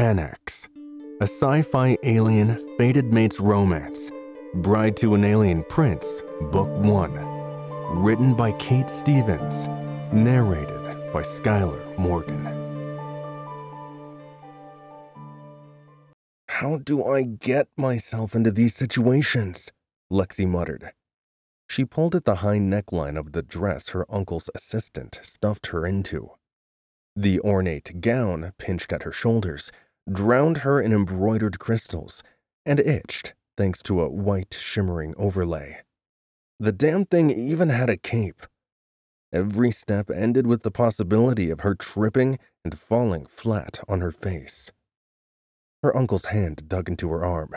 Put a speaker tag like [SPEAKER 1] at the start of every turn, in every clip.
[SPEAKER 1] Anax, a sci fi alien fated mate's romance, Bride to an Alien Prince, Book 1. Written by Kate Stevens, narrated by Skyler Morgan.
[SPEAKER 2] How do I get myself into these situations? Lexi muttered. She pulled at the high neckline of the dress her uncle's assistant stuffed her into. The ornate gown, pinched at her shoulders, drowned her in embroidered crystals and itched thanks to a white shimmering overlay. The damn thing even had a cape. Every step ended with the possibility of her tripping and falling flat on her face. Her uncle's hand dug into her arm.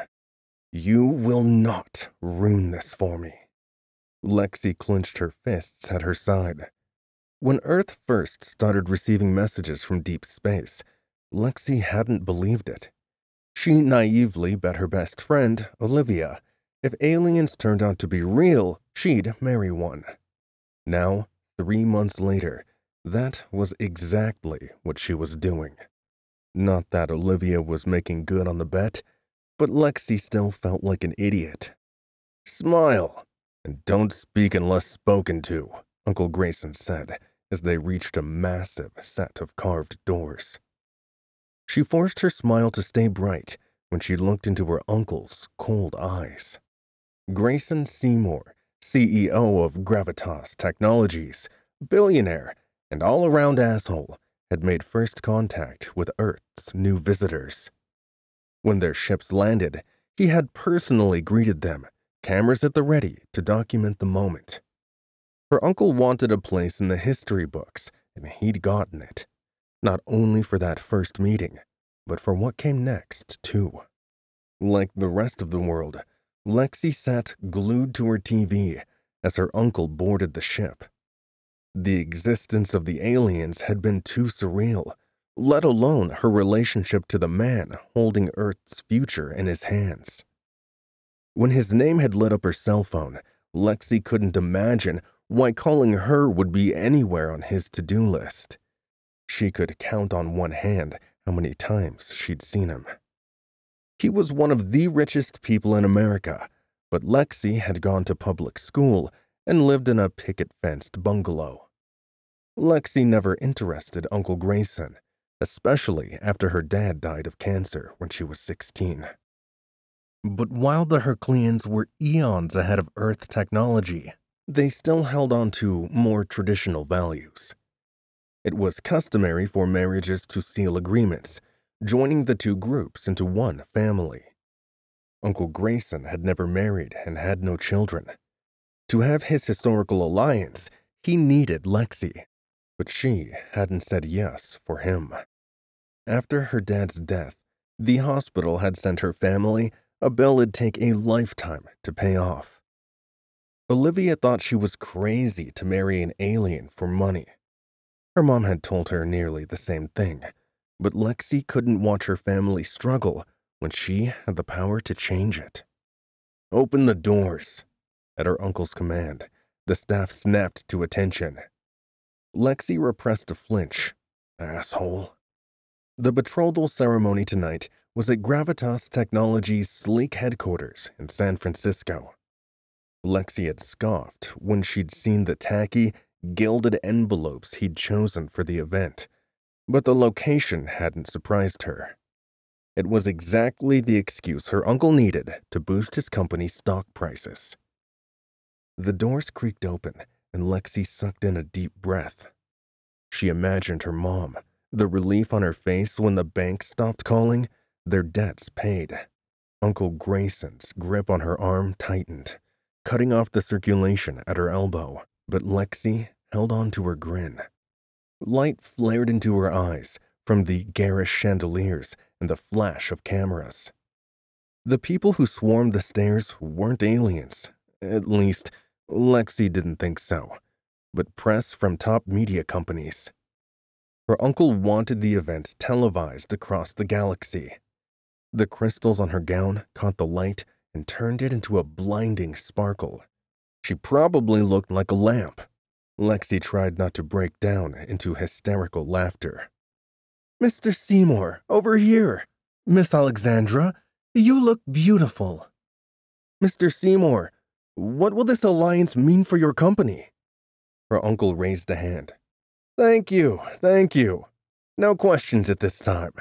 [SPEAKER 2] You will not ruin this for me. Lexi clenched her fists at her side. When Earth first started receiving messages from deep space, Lexi hadn't believed it. She naively bet her best friend, Olivia, if aliens turned out to be real, she'd marry one. Now, three months later, that was exactly what she was doing. Not that Olivia was making good on the bet, but Lexi still felt like an idiot. Smile, and don't speak unless spoken to, Uncle Grayson said as they reached a massive set of carved doors. She forced her smile to stay bright when she looked into her uncle's cold eyes. Grayson Seymour, CEO of Gravitas Technologies, billionaire, and all around asshole, had made first contact with Earth's new visitors. When their ships landed, he had personally greeted them cameras at the ready to document the moment. Her uncle wanted a place in the history books, and he'd gotten it. Not only for that first meeting, but for what came next, too. Like the rest of the world, Lexi sat glued to her TV as her uncle boarded the ship. The existence of the aliens had been too surreal, let alone her relationship to the man holding Earth's future in his hands. When his name had lit up her cell phone, Lexi couldn't imagine why calling her would be anywhere on his to do list. She could count on one hand how many times she'd seen him. He was one of the richest people in America, but Lexi had gone to public school and lived in a picket fenced bungalow. Lexi never interested Uncle Grayson, especially after her dad died of cancer when she was 16. But while the Herculeans were eons ahead of Earth technology, they still held on to more traditional values. It was customary for marriages to seal agreements, joining the two groups into one family. Uncle Grayson had never married and had no children. To have his historical alliance, he needed Lexi, but she hadn't said yes for him. After her dad's death, the hospital had sent her family a bill it'd take a lifetime to pay off. Olivia thought she was crazy to marry an alien for money. Her mom had told her nearly the same thing, but Lexi couldn't watch her family struggle when she had the power to change it. Open the doors. At her uncle's command, the staff snapped to attention. Lexi repressed a flinch. Asshole. The betrothal ceremony tonight was at Gravitas Technologies' sleek headquarters in San Francisco. Lexi had scoffed when she'd seen the tacky, gilded envelopes he'd chosen for the event, but the location hadn't surprised her. It was exactly the excuse her uncle needed to boost his company's stock prices. The doors creaked open, and Lexi sucked in a deep breath. She imagined her mom, the relief on her face when the bank stopped calling, their debts paid. Uncle Grayson's grip on her arm tightened, cutting off the circulation at her elbow, but Lexi held on to her grin. Light flared into her eyes from the garish chandeliers and the flash of cameras. The people who swarmed the stairs weren't aliens. At least, Lexi didn't think so, but press from top media companies. Her uncle wanted the event televised across the galaxy. The crystals on her gown caught the light and turned it into a blinding sparkle. She probably looked like a lamp. Lexi tried not to break down into hysterical laughter. Mr. Seymour, over here, Miss Alexandra, you look beautiful. Mr. Seymour, what will this alliance mean for your company? Her uncle raised a hand. Thank you, thank you. No questions at this time.